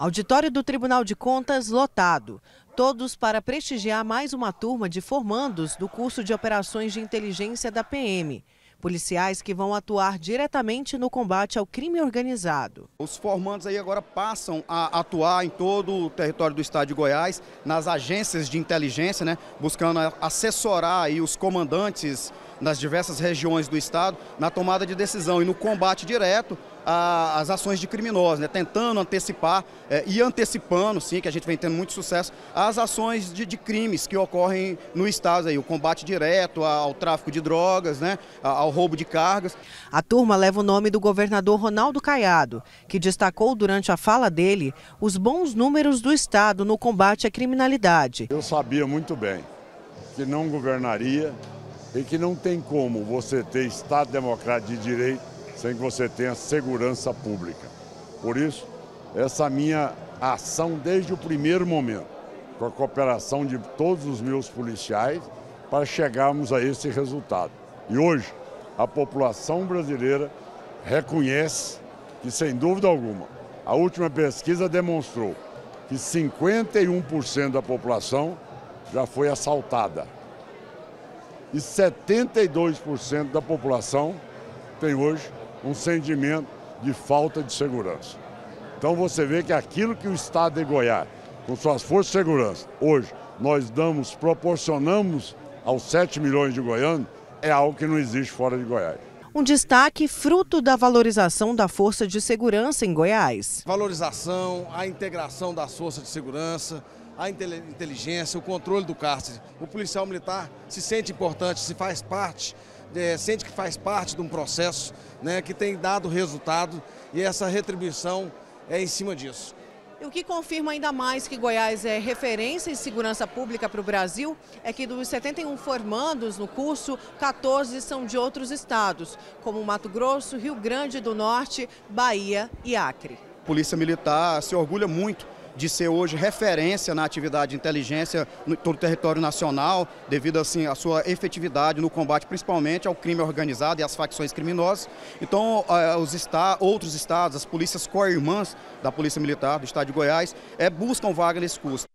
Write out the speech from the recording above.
Auditório do Tribunal de Contas lotado. Todos para prestigiar mais uma turma de formandos do curso de operações de inteligência da PM. Policiais que vão atuar diretamente no combate ao crime organizado. Os formandos aí agora passam a atuar em todo o território do estado de Goiás, nas agências de inteligência, né, buscando assessorar aí os comandantes nas diversas regiões do estado na tomada de decisão e no combate direto às ações de criminosos, né? tentando antecipar é, e antecipando, sim, que a gente vem tendo muito sucesso, as ações de, de crimes que ocorrem no estado, aí, o combate direto ao tráfico de drogas, né? ao roubo de cargas. A turma leva o nome do governador Ronaldo Caiado, que destacou durante a fala dele os bons números do estado no combate à criminalidade. Eu sabia muito bem que não governaria e que não tem como você ter Estado democrático de direito sem que você tenha segurança pública. Por isso, essa minha ação desde o primeiro momento, com a cooperação de todos os meus policiais, para chegarmos a esse resultado. E hoje, a população brasileira reconhece que, sem dúvida alguma, a última pesquisa demonstrou que 51% da população já foi assaltada e 72% da população tem hoje um sentimento de falta de segurança. Então você vê que aquilo que o Estado de Goiás, com suas forças de segurança, hoje nós damos, proporcionamos aos 7 milhões de goianos, é algo que não existe fora de Goiás. Um destaque fruto da valorização da Força de Segurança em Goiás. Valorização, a integração das forças de segurança, a inteligência, o controle do cárcere. O policial militar se sente importante, se faz parte, é, sente que faz parte de um processo né, que tem dado resultado e essa retribuição é em cima disso. E o que confirma ainda mais que Goiás é referência em segurança pública para o Brasil é que dos 71 formandos no curso, 14 são de outros estados, como Mato Grosso, Rio Grande do Norte, Bahia e Acre. A Polícia Militar se orgulha muito de ser hoje referência na atividade de inteligência no todo o território nacional, devido assim à sua efetividade no combate principalmente ao crime organizado e às facções criminosas. Então, os está, outros estados, as polícias co-irmãs da Polícia Militar do Estado de Goiás, é, buscam vaga nesse curso.